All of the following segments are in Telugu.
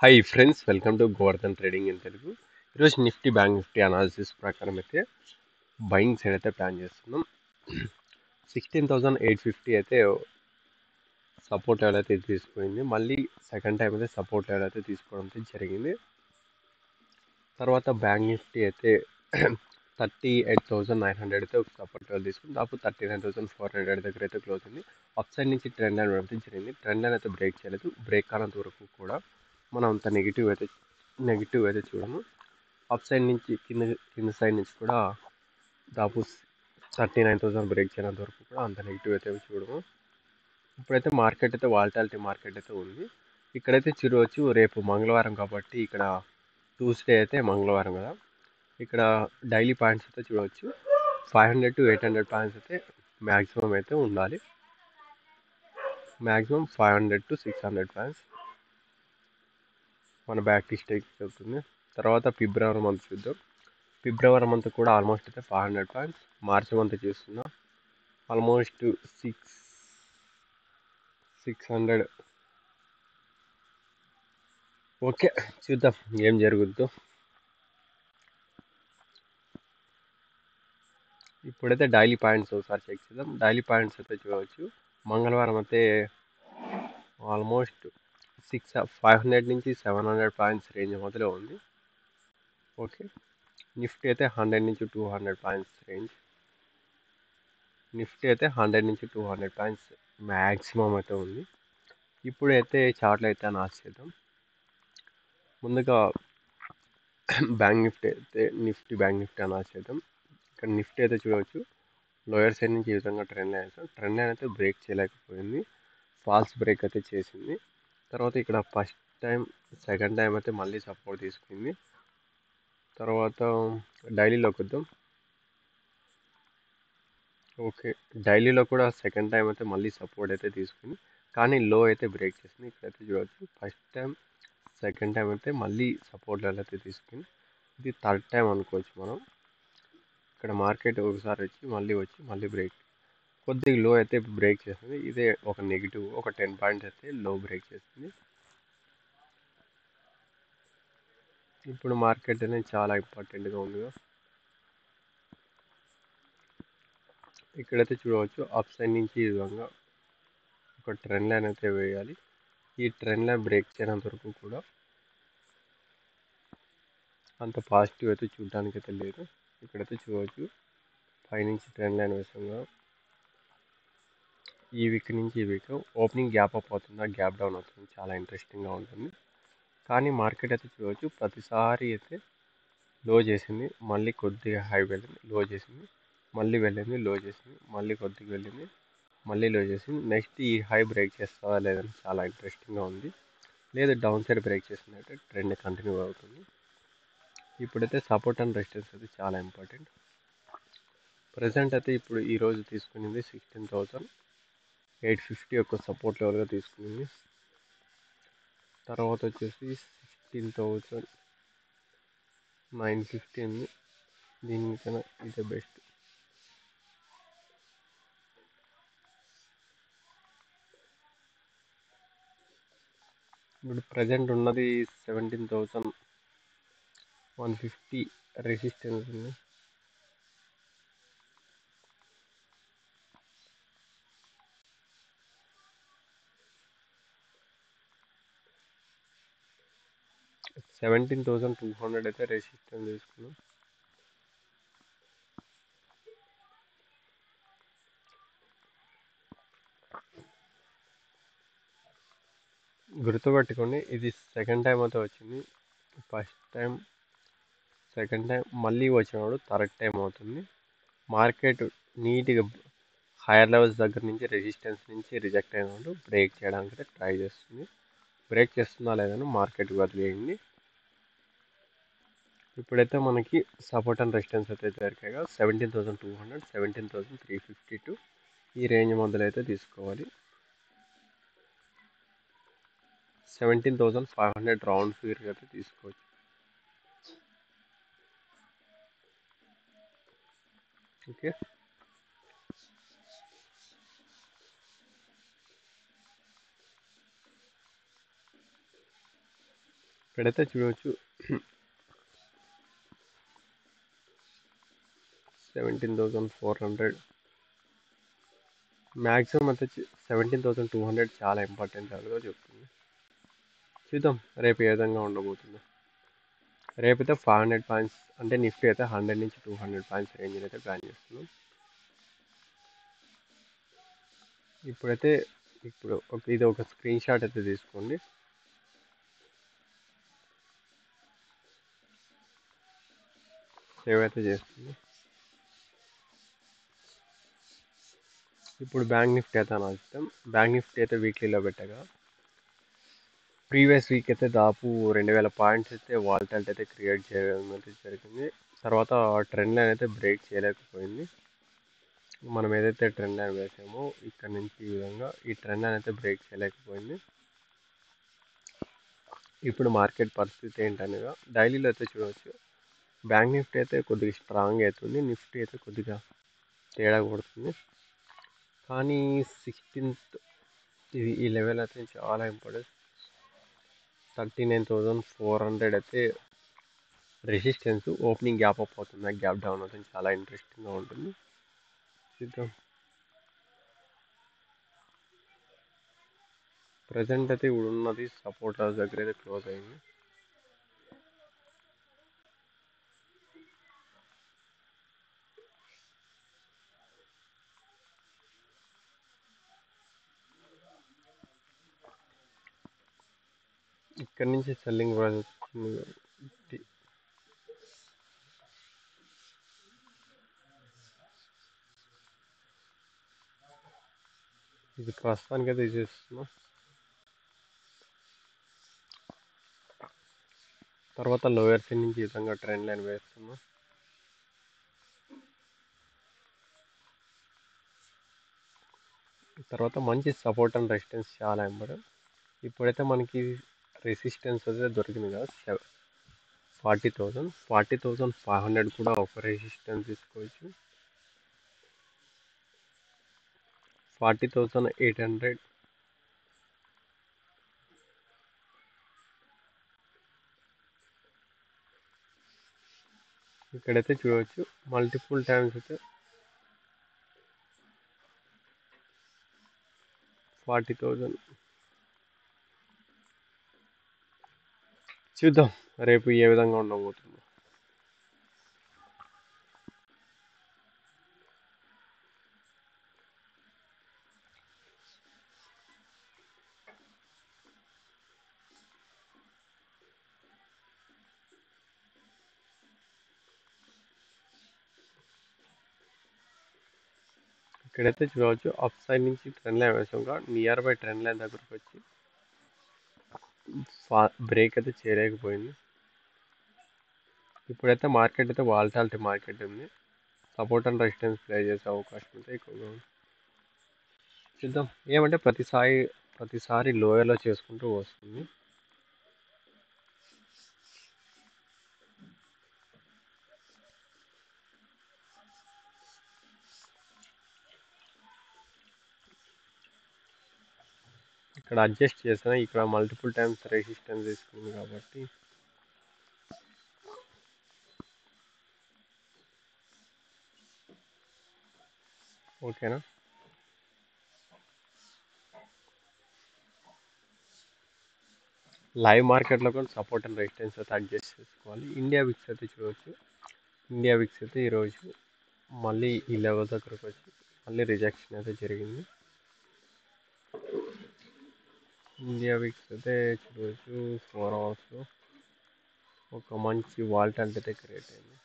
Hi friends welcome to Govardhan trading in Telugu ఈరోజు నిఫ్టీ బ్యాంక్ నిఫ్టీ అనాలిసిస్ ప్రకారం అయితే బయింగ్ సైడ్ అయితే ప్లాన్ చేస్తున్నాం. సిక్స్టీన్ థౌజండ్ ఎయిట్ ఫిఫ్టీ అయితే సపోర్ట్ లెవెల్ అయితే తీసుకుపోయింది. మళ్ళీ సెకండ్ టైం అయితే సపోర్ట్ లెవెల్ అయితే తీసుకోవడం అయితే జరిగింది. తర్వాత బ్యాంక్ నిఫ్టీ అయితే thirty eight thousand nine hundred అయితే ఒక సపోర్ట్ లెవెల్ తీసుకుంది. దాపు thirty nine thousand four hundred దగ్గర అయితే క్లోజ్ అయింది. అప్ సైడ్ నుంచి ట్రెండ్ లైన్ అయితే జరిగింది. ట్రెండ్ లైన్ అయితే బ్రేక్ చేయలేదు. బ్రేక్ కానంత వరకు కూడా మనం అంత నెగిటివ్ అయితే నెగిటివ్ అయితే చూడము. అప్ సైడ్ నుంచి కింద కింద సైడ్ నుంచి కూడా దాపు థర్టీ నైన్ థౌసండ్ బ్రేక్ చేయనంత వరకు కూడా అంత నెగిటివ్ అయితే చూడము. ఇప్పుడైతే మార్కెట్ అయితే వాల్టాలిటీ మార్కెట్ అయితే ఉంది. ఇక్కడైతే చూడవచ్చు రేపు మంగళవారం కాబట్టి ఇక్కడ ట్యూస్డే అయితే మంగళవారం కదా. ఇక్కడ డైలీ పాయింట్స్ అయితే చూడవచ్చు. Five hundred to eight hundred points అయితే మ్యాక్సిమం అయితే ఉండాలి. Maximum five hundred to six hundred points మన బ్యాక్ స్టేక్ చెప్తుంది తర్వాత ఫిబ్రవరి మంత్ చూద్దాం. ఫిబ్రవరి మంత్ కూడా ఆల్మోస్ట్ అయితే five hundred points March month చూస్తున్నాం. Almost six six hundred okay చూద్దాం ఏం జరుగుద్దో. ఇప్పుడైతే డైలీ పాయింట్స్ ఒకసారి చెక్ చేద్దాం. డైలీ పాయింట్స్ అయితే చూడవచ్చు. మంగళవారం అయితే ఆల్మోస్ట్ సిక్స్ ఫైవ్ హండ్రెడ్ నుంచి సెవెన్ హండ్రెడ్ పాయింట్స్ రేంజ్ మధ్యలో ఉంది. ఓకే. నిఫ్టీ అయితే హండ్రెడ్ నుంచి two hundred points range. Nifty అయితే హండ్రెడ్ నుంచి టూ హండ్రెడ్ పాయింట్స్ మ్యాక్సిమం అయితే ఉంది. ఇప్పుడైతే చార్ట్లు అయితే అనాల్సి చేద్దాం. ముందుగా బ్యాంక్ నిఫ్టీ అయితే నిఫ్టీ బ్యాంక్ నిఫ్టీ అనాల్సి చేద్దాం. ఇక్కడ నిఫ్టీ అయితే చూడవచ్చు. లోయర్ సైడ్ నుంచి ఈ విధంగా ట్రెండ్ లైన్ అయితే ట్రెండ్ లైన్ అయితే బ్రేక్ చేయలేకపోయింది. ఫాల్స్ బ్రేక్ అయితే చేసింది. తర్వాత ఇక్కడ ఫస్ట్ టైం సెకండ్ టైం అయితే మళ్ళీ సపోర్ట్ తీసుకుంది. తర్వాత డైలీలోకి వద్దాం ఓకే డైలీలో కూడా సెకండ్ టైం అయితే మళ్ళీ సపోర్ట్ అయితే తీసుకుంది. కానీ లో అయితే బ్రేక్ చేసింది. ఇక్కడైతే చూడవచ్చు ఫస్ట్ టైం సెకండ్ టైం అయితే మళ్ళీ సపోర్ట్ అయితే తీసుకుంది. ఇది థర్డ్ టైం అనుకోవచ్చు మనం. ఇక్కడ మార్కెట్ ఒకసారి వచ్చి మళ్ళీ వచ్చి మళ్ళీ బ్రేక్ కొద్దిగా లో అయితే బ్రేక్ చేస్తుంది. ఇదే ఒక నెగిటివ్ ఒక టెన్ పాయింట్స్ అయితే లో బ్రేక్ చేస్తుంది. ఇప్పుడు మార్కెట్ అనేది చాలా ఇంపార్టెంట్గా ఉంది. ఇక్కడైతే చూడవచ్చు అప్ సైడ్ నుంచి ఈ విధంగా ఒక ట్రెండ్ లైన్ అయితే వేయాలి. ఈ ట్రెండ్ లైన్ బ్రేక్ చేయనంత వరకు కూడా అంత పాజిటివ్ అయితే చూడడానికి అయితే లేదు. ఇక్కడైతే చూడవచ్చు పైనుంచి ట్రెండ్ లైన్ వేసంగా ఈ వీక్ నుంచి ఈ వీక్ ఓపెనింగ్ గ్యాప్ అప్ అవుతుందా. గ్యాప్ డౌన్ అవుతుంది. చాలా ఇంట్రెస్టింగ్గా ఉంటుంది. కానీ మార్కెట్ అయితే చూడవచ్చు ప్రతిసారి అయితే లో చేసింది. మళ్ళీ కొద్దిగా హై వెళ్ళింది. లో చేసింది. మళ్ళీ వెళ్ళింది. లో చేసింది. మళ్ళీ కొద్దిగా వెళ్ళింది. మళ్ళీ లో చేసింది. నెక్స్ట్ ఈ హై బ్రేక్ చేస్తుందా లేదని చాలా ఇంట్రెస్టింగ్గా ఉంది. లేదు డౌన్ సైడ్ బ్రేక్ చేసిందంటే ట్రెండ్ కంటిన్యూ అవుతుంది. ఇప్పుడైతే సపోర్ట్ అండ్ రెసిస్టెన్స్ అయితే చాలా ఇంపార్టెంట్. ప్రజెంట్ అయితే ఇప్పుడు ఈరోజు తీసుకునింది సిక్స్టీన్ థౌజండ్ ఎయిట్ ఫిఫ్టీ యొక్క సపోర్ట్ లెవెల్గా తీసుకుంది. తర్వాత వచ్చేసి సిక్స్టీన్ థౌజండ్ నైన్ ఫిఫ్టీ ఉంది. దీనికన్నా ఇదే బెస్ట్. ఇప్పుడు ప్రజెంట్ ఉన్నది seventeen thousand one fifty resistance ఉంది. సెవెంటీన్ థౌజండ్ టూ హండ్రెడ్ అయితే రెసిస్టెన్స్ తీసుకున్నాం గుర్తుపెట్టుకోండి ఇది సెకండ్ టైం అయితే వచ్చింది. ఫస్ట్ టైం సెకండ్ టైం మళ్ళీ వచ్చినప్పుడు థర్డ్ టైం అవుతుంది. మార్కెట్ నీట్గా హైయర్ లెవెల్స్ దగ్గర నుంచి రెసిస్టెన్స్ నుంచి రిజెక్ట్ అయినప్పుడు బ్రేక్ చేయడానికి ట్రై చేస్తుంది. బ్రేక్ చేస్తుందా లేదని మార్కెట్ వదిలేయండి. ఇప్పుడైతే మనకి సపోర్ట్ అండ్ రెసిస్టెన్స్ అయితే దొరికాయి seventeen thousand two hundred seventeen thousand three fifty to ఈ రేంజ్ మందులైతే తీసుకోవాలి. Seventeen thousand five hundred round ఫిగర్గా అయితే తీసుకోవచ్చు. ఓకే. ఇక్కడైతే చూడవచ్చు. Seventeen thousand four hundred maximum అయితే సెవెంటీన్ థౌజండ్ టూ హండ్రెడ్ చాలా ఇంపార్టెంట్ అదిగా చెప్తుంది. చూద్దాం రేపు ఏ విధంగా ఉండబోతుందో. రేపైతే ఫైవ్ హండ్రెడ్ పాయింట్స్ అంటే నిఫ్టీ అయితే హండ్రెడ్ నుంచి టూ హండ్రెడ్ పాయింట్స్ రేంజ్ అయితే ప్లాన్ చేస్తున్నాం. ఇప్పుడైతే ఇప్పుడు ఒక ఇది ఒక స్క్రీన్ షాట్ అయితే తీసుకోండి. సేవ్ అయితే చేస్తుంది. ఇప్పుడు బ్యాంక్ నిఫ్టీ అయితే అనవసరం బ్యాంక్ నిఫ్టీ అయితే వీక్లీలో పెట్టగా. ప్రీవియస్ వీక్ అయితే దాపు రెండు వేల పాయింట్స్ అయితే వాల్టాలిటీ అయితే క్రియేట్ చేయడం అయితే జరిగింది. తర్వాత ట్రెండ్ లైన్ అయితే బ్రేక్ చేయలేకపోయింది. మనం ఏదైతే ట్రెండ్ లైన్ వేసామో ఇక్కడ నుంచి ఈ విధంగా ఈ ట్రెండ్ లైన్ అయితే బ్రేక్ చేయలేకపోయింది. ఇప్పుడు మార్కెట్ పరిస్థితి ఏంటనగా డైలీలో అయితే చూడవచ్చు. బ్యాంక్ నిఫ్టీ అయితే కొద్దిగా స్ట్రాంగ్ అవుతుంది. నిఫ్టీ అయితే కొద్దిగా తేడా కొడుతుంది. కానీ సిక్స్టీన్త్ ఇది ఈ లెవెల్ అయితే చాలా important. Thirty nine thousand four hundred అయితే రెసిస్టెన్స్ ఓపెనింగ్ గ్యాప్ అప్ అవుతుంది. గ్యాప్ డౌన్ అవుతుంది. చాలా ఇంట్రెస్టింగ్గా ఉంటుంది. చూద్దాం. ప్రజెంట్ అయితే ఇప్పుడు ఉన్నది సపోర్టర్స్ దగ్గర అయితే క్లోజ్ అయింది. ఇక్కడ నుంచి సెల్లింగ్ ఇది ప్రస్తుతానికి అయితే తీసేస్తున్నా. తర్వాత లోయర్ సైడ్ నుంచి ఈ విధంగా ట్రెండ్ లైన్ వేస్తున్నా. తర్వాత మంచి సపోర్ట్ అండ్ రెసిస్టెన్స్ చాలా ఇంపార్టెంట్. ఇప్పుడైతే మనకి రెసిస్టెన్స్ అయితే దొరికింది కదా forty thousand forty thousand five hundred కూడా ఒక రెసిస్టెన్స్ తీసుకోవచ్చు. Forty thousand eight hundred. ఇక్కడైతే చూడవచ్చు. మల్టిపుల్ టైమ్స్ అయితే ఫార్టీ థౌజండ్ చూద్దాం రేపు ఏ విధంగా ఉండబోతుందో. ఇక్కడైతే చూడవచ్చు అప్ సైడ్ నుంచి ట్రెండ్ లైన్ వేసాం నియర్ బై ట్రెండ్ లైన్ దగ్గరకు వచ్చి ఫా బ్రేక్ అయితే చేయలేకపోయింది. ఇప్పుడైతే మార్కెట్ అయితే వాల్టాలిటీ మార్కెట్ ఉంది. సపోర్ట్ అండ్ రెసిస్టెన్స్ ప్లే చేసే అవకాశం అయితే ఎక్కువగా ఉంది. చూద్దాం. ఏమంటే ప్రతిసారి ప్రతిసారి లోయలో చేసుకుంటూ వస్తుంది. ఇక్కడ అడ్జస్ట్ చేసిన ఇక్కడ మల్టిపుల్ టైమ్స్ రెసిస్టెన్స్ తీసుకుంది కాబట్టి. ఓకేనా లైవ్ మార్కెట్లో కూడా సపోర్ట్ అండ్ రెసిస్టెన్స్ అయితే అడ్జస్ట్ చేసుకోవాలి. ఇండియా విక్స్ అయితే చూడవచ్చు ఇండియా విక్స్ అయితే ఈరోజు మళ్ళీ ఈ లెవెల్ దగ్గరకు వచ్చి మళ్ళీ రిజెక్షన్ అయితే జరిగింది. ఇండియా విక్స్ అయితే చూడవచ్చు ఫోర్ అవర్స్లో ఒక మంచి వాల్టాలిటీ అయితే క్రియేట్ అయింది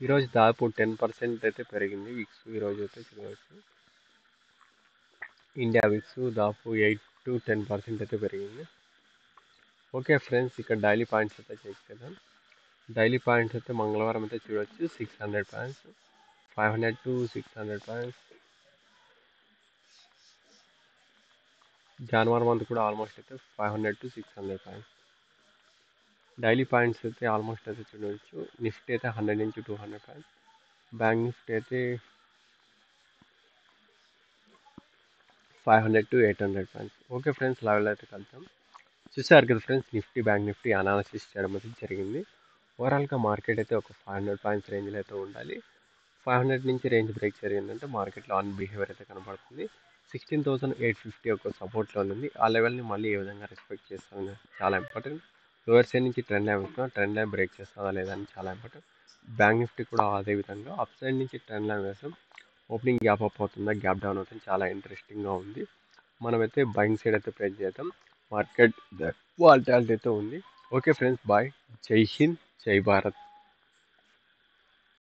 ఈరోజు దాదాపు టెన్ పర్సెంట్ అయితే పెరిగింది విక్స్ ఈరోజు అయితే చూడవచ్చు ఇండియా విక్స్ దాదాపు ఎయిట్ టు టెన్ పర్సెంట్ అయితే పెరిగింది ఓకే ఫ్రెండ్స్ ఇక్కడ డైలీ పాయింట్స్ అయితే చెక్ చేద్దాం డైలీ పాయింట్స్ అయితే మంగళవారం అయితే చూడవచ్చు six hundred points five hundred to six hundred points January month కూడా ఆల్మోస్ట్ అయితే five hundred to six hundred points daily points అయితే ఆల్మోస్ట్ అయితే చూడవచ్చు నిఫ్టీ అయితే హండ్రెడ్ నుంచి two hundred points bank Nifty అయితే five hundred to eight hundred points okay friends level అయితే కలుద్దాం. చూసారు కదా friends Nifty bank Nifty analysis చేయడం అయితే జరిగింది. ఓవరాల్గా మార్కెట్ అయితే ఒక ఫైవ్ హండ్రెడ్ పాయింట్స్ రేంజ్లో అయితే ఉండాలి. ఫైవ్ హండ్రెడ్ నుంచి రేంజ్ బ్రేక్ జరిగిందంటే మార్కెట్లో ఆన్ బిహేవియర్ అయితే కనబడుతుంది. సిక్స్టీన్ థౌసండ్ ఎయిట్ ఫిఫ్టీ ఒక సపోర్ట్లో ఉంది ఆ లెవెల్ని మళ్ళీ ఏ విధంగా రెస్పెక్ట్ చేస్తామని చాలా ఇంపార్టెంట్ లోవర్ సైడ్ నుంచి ట్రెండ్ లైన్ వస్తున్నా ట్రెండ్ లైన్ బ్రేక్ చేస్తుందా లేదా అని చాలా ఇంపార్టెంట్ బ్యాంక్ నిఫ్టీ కూడా అదే విధంగా అప్ సైడ్ నుంచి ట్రెండ్ లైన్ వేస్తాం ఓపెనింగ్ గ్యాప్ అప్ అవుతుందా గ్యాప్ డౌన్ అవుతుంది చాలా ఇంట్రెస్టింగ్గా ఉంది. మనమైతే బయింగ్ సైడ్ అయితే ప్రెస్ చేద్దాం. మార్కెట్ వాల్టాలిటీ అయితే ఉంది. Okay friends bye. జై హింద్ జై భారత్.